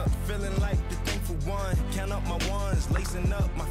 up, feeling like the thankful one. Count up my ones, lacing up my